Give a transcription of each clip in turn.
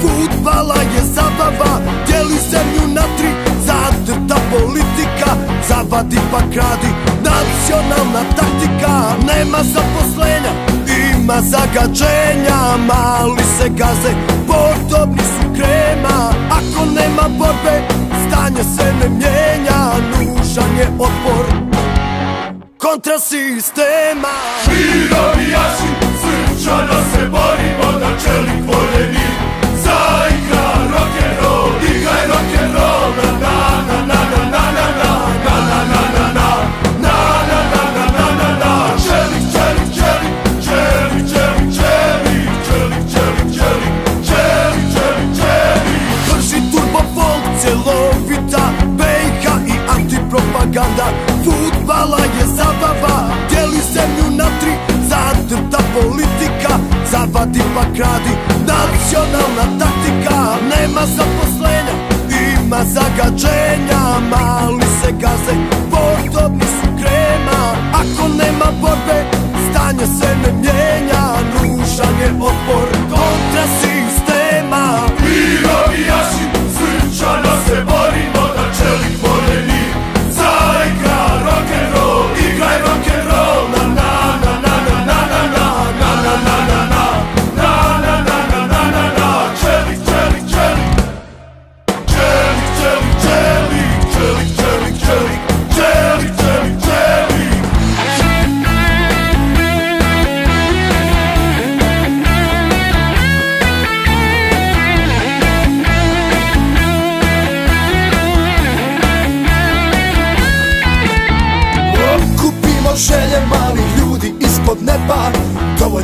Futbala je zabava. Dijeli zemlju na tri Zadrta politika. Zavadi pa kradi Nacionalna taktika. Nema zaposlenja Ima zagađenja. Mali se gaze Podobni su krema. Ako nema borbe Stanje se ne mijenja. Nužan je otpor Kontra sistema pa kradi Nacionalna taktika, nema zaposlenja Ima zagađenja, mali se gaze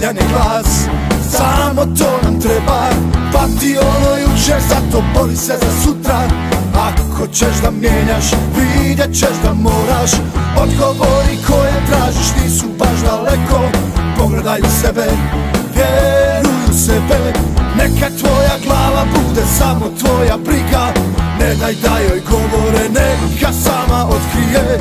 Dovoljan je glas, samo to nam treba. Pati ono jučer, zato boli se za sutra. Ako ćeš da mijenjaš, vidjet ćeš da moraš. Odgovori koje tražiš nisu baš daleko. Pogledaj u sebe, vjeruj u sebe. Neka tvoja glava bude samo tvoja briga. Ne daj da joj govore, neka sama otkrije